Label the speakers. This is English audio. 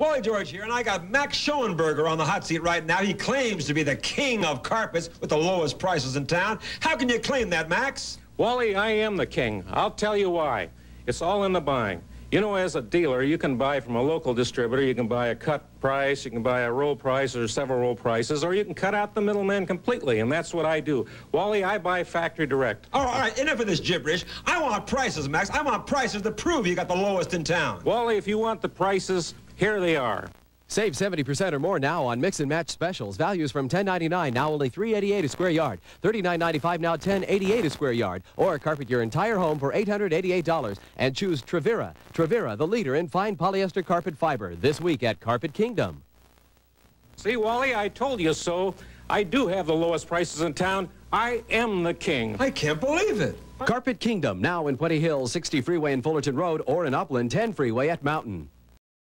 Speaker 1: Wally George here, and I got Max Schoenberger on the hot seat right now. He claims to be the king of carpets with the lowest prices in town. How can you claim that, Max?
Speaker 2: Wally, I am the king. I'll tell you why. It's all in the buying. You know, as a dealer, you can buy from a local distributor. You can buy a cut price, you can buy a roll price or several roll prices, or you can cut out the middleman completely, and that's what I do. Wally, I buy factory direct.
Speaker 1: All right, all right, enough of this gibberish. I want prices, Max. I want prices to prove you got the lowest in town.
Speaker 2: Wally, if you want the prices, here they are.
Speaker 3: Save 70% or more now on mix and match specials. Values from $10.99, now only $3.88 a square yard. $39.95, now $10.88 a square yard. Or carpet your entire home for $888 and choose Trevira. Trevira, the leader in fine polyester carpet fiber. This week at Carpet Kingdom.
Speaker 2: See, Wally, I told you so. I do have the lowest prices in town. I am the king.
Speaker 1: I can't believe it.
Speaker 3: Carpet Kingdom, now in Puente Hills, 60 Freeway and Fullerton Road, or in Upland, 10 Freeway at Mountain.